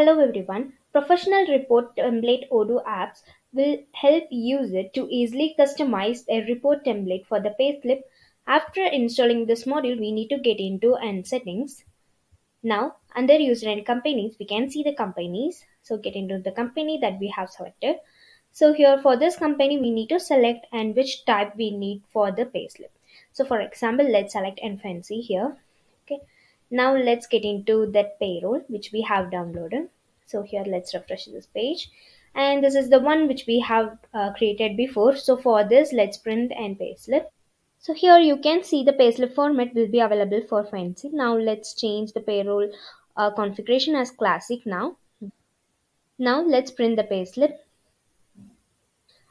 Hello everyone. Professional report template Odoo apps will help user to easily customize a report template for the payslip. After installing this module, we need to get into and settings. Now, under user and companies, we can see the companies. So get into the company that we have selected. So here for this company, we need to select and which type we need for the payslip. So for example, let's select Fancy here. Okay. Now let's get into that payroll which we have downloaded. So here let's refresh this page and this is the one which we have uh, created before. So for this let's print and payslip. So here you can see the payslip format will be available for Fancy. Now let's change the payroll uh, configuration as classic now. Now let's print the payslip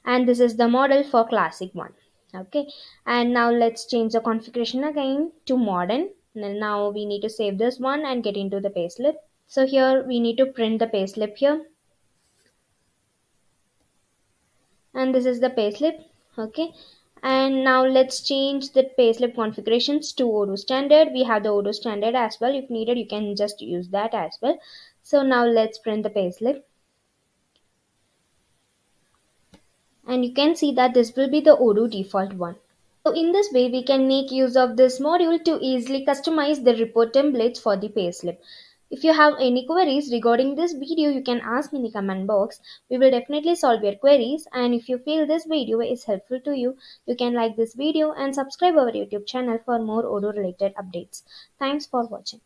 and this is the model for classic one okay and now let's change the configuration again to modern now we need to save this one and get into the payslip. So here we need to print the payslip here. And this is the payslip. Okay. And now let's change the payslip configurations to Odoo standard. We have the Odoo standard as well. If needed you can just use that as well. So now let's print the payslip. And you can see that this will be the Odoo default one so in this way, we can make use of this module to easily customize the report templates for the payslip. If you have any queries regarding this video, you can ask in the comment box. We will definitely solve your queries. And if you feel this video is helpful to you, you can like this video and subscribe our YouTube channel for more Odoo related updates. Thanks for watching.